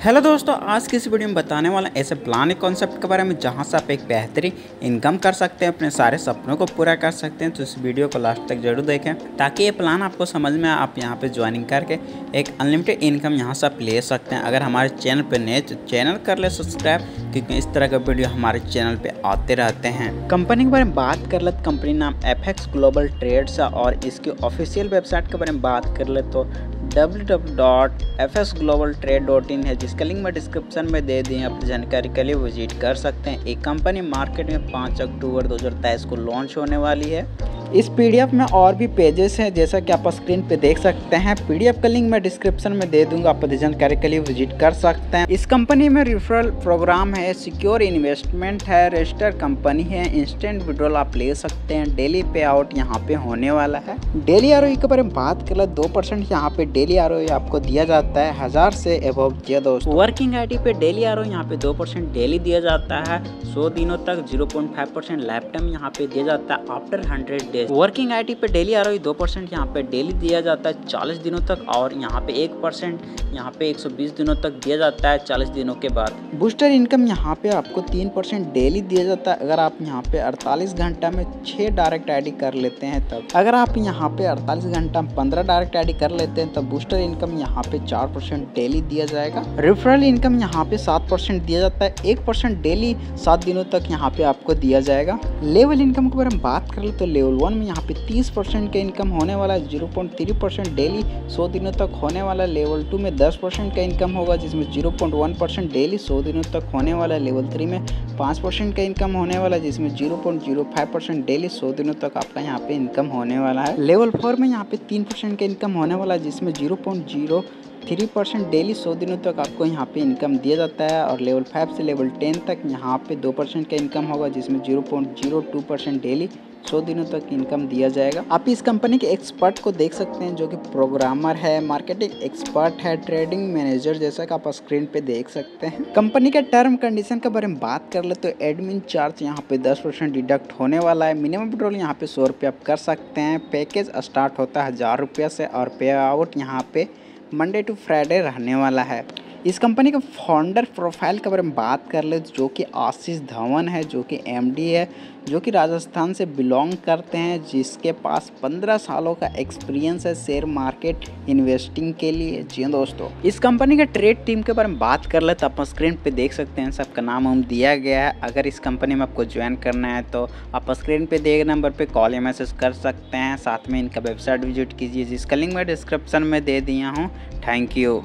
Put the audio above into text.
Hello दोस्तों, आज की इस वीडियो में बताने वाला ऐसे प्लान कॉन्सेप्ट के बारे में, जहाँ से आप एक बेहतरीन इनकम कर सकते हैं, अपने सारे सपनों को पूरा कर सकते हैं। तो इस वीडियो को लास्ट तक ज़रूर देखें, ताकि ये प्लान आपको समझ में आप यहाँ पे ज्वाइनिंग करके एक अनलिमिटेड इनकम यहाँ से आप ले सकते हैं। अगर हमारे चैनल पर नए तो चैनल कर ले सब्सक्राइब क्योंकि इस तरह का वीडियो हमारे चैनल पर आते रहते हैं। कंपनी के बारे में बात कर ले कंपनी नाम एफएक्स ग्लोबल ट्रेड्स और इसकी ऑफिशियल वेबसाइट के बारे में बात कर ले तो www.fsglobaltrade.in है, जिसका लिंक मैं डिस्क्रिप्शन में दे दी अपनी जानकारी के लिए विज़िट कर सकते हैं। एक कंपनी मार्केट में 5 अक्टूबर 2023 को लॉन्च होने वाली है। इस पीडीएफ में और भी पेजेस हैं, जैसा कि आप स्क्रीन पे देख सकते हैं। पीडीएफ का लिंक मैं डिस्क्रिप्शन में दे दूँगा, आप जानकारी के लिए विज़िट कर सकते हैं। इस कंपनी में रिफरल प्रोग्राम है सिक्योर इन्वेस्टमेंट है रजिस्टर कंपनी है इंस्टेंट विड्रॉल आप ले सकते हैं। डेली पे आउट यहाँ पे होने वाला है। डेली आर के बारे में बात कर दो परसेंट यहाँ पे डेली आर आपको दिया जाता है, हज़ार से दोस्त। वर्किंग आईडी पे डेली आर यहाँ पे दो परसेंट डेली दिया जाता है, सौ दिनों तक zero point five percent life time यहाँ पे दिया जाता है आफ्टर हंड्रेड डेज़ वर्किंग आई पे डेली आ रही दो परसेंट यहाँ पे डेली दिया जाता है चालीस दिनों तक और यहाँ पे एक परसेंट यहाँ पे 120 दिनों तक दिया जाता है 40 दिनों के बाद। बूस्टर इनकम यहाँ पे आपको तीन परसेंट डेली दिया जाता है। अगर आप यहाँ पे 48 घंटा में छः डायरेक्ट आईडी कर लेते हैं तब। अगर आप यहाँ पे 48 घंटा में पंद्रह डायरेक्ट आईडी कर लेते हैं तब बूस्टर इनकम यहाँ पे चार परसेंट डेली दिया जाएगा। रेफरल इनकम यहाँ पे सात परसेंट दिया जाता है। एक परसेंट डेली सात दिनों तक यहाँ पे आपको दिया जाएगा। लेवल इनकम के बारे में बात कर ले तो लेवल वन में यहाँ पे तीस परसेंट का इनकम होने वाला है, zero point three percent daily, सौ दिनों तक होने वाला लेवल टू में दस परसेंट का इनकम होगा, जिसमें zero point one percent daily, सौ दिनों तक होने वाला है। लेवल थ्री में पाँच परसेंट का इनकम होने वाला है, जिसमें zero point zero five percent daily, सौ दिनों तक आपका यहाँ पे इनकम होने वाला है। लेवल फोर में यहाँ पे तीन परसेंट का इनकम होने वाला है, जिसमें zero point zero three percent daily, सौ दिनों तक आपको यहाँ पे इनकम दिया जाता है। और लेवल फाइव से लेवल टेन तक यहाँ पे दो परसेंट का इनकम होगा, जिसमें zero point zero two percent daily सौ दिनों तक इनकम दिया जाएगा। आप इस कंपनी के एक्सपर्ट को देख सकते हैं जो कि प्रोग्रामर है, मार्केटिंग एक्सपर्ट है, ट्रेडिंग मैनेजर जैसा कि आप स्क्रीन पे देख सकते हैं। कंपनी के टर्म कंडीशन के बारे में बात कर ले तो एडमिन चार्ज यहाँ पे दस परसेंट डिडक्ट होने वाला है। मिनिमम पेट्रोल यहाँ पे सौ रुपये आप कर सकते हैं। पैकेज स्टार्ट होता है हज़ार रुपये से और पे आउट यहाँ पे मंडे टू फ्राइडे रहने वाला है। इस कंपनी के फाउंडर प्रोफ़ाइल के बारे में बात कर ले, जो कि आशीष धवन है, जो कि एमडी है, जो कि राजस्थान से बिलोंग करते हैं, जिसके पास 15 सालों का एक्सपीरियंस है शेयर मार्केट इन्वेस्टिंग के लिए। जी हाँ दोस्तों, इस कंपनी के ट्रेड टीम के बारे में बात कर ले तो आप स्क्रीन पे देख सकते हैं, सबका नाम हम दिया गया है। अगर इस कंपनी में आपको ज्वाइन करना है तो आप स्क्रीन पे दिए नंबर पर कॉल या मैसेज कर सकते हैं। साथ में इनका वेबसाइट विज़िट कीजिए, जिसका लिंक मैं डिस्क्रिप्शन में दे दिया हूँ। Thank you